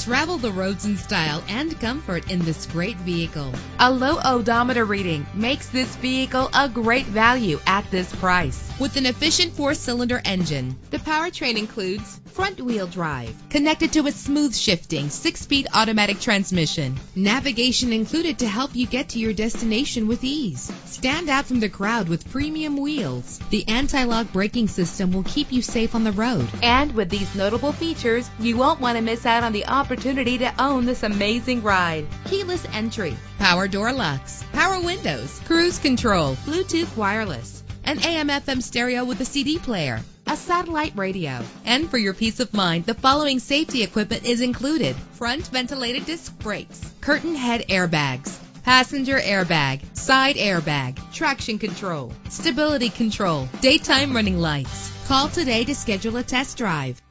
Travel the roads in style and comfort in this great vehicle. A low odometer reading makes this vehicle a great value at this price. With an efficient four-cylinder engine, the powertrain includes front-wheel drive connected to a smooth shifting six-speed automatic transmission. Navigation included to help you get to your destination with ease. Stand out from the crowd with premium wheels. The anti-lock braking system will keep you safe on the road. And with these notable features, you won't want to miss out on the opportunity to own this amazing ride. Keyless entry, power door locks, power windows, cruise control, Bluetooth wireless, an AM FM stereo with a CD player, a satellite radio. And for your peace of mind, the following safety equipment is included. Front ventilated disc brakes, curtain head airbags, passenger airbag, side airbag, traction control, stability control, daytime running lights. Call today to schedule a test drive.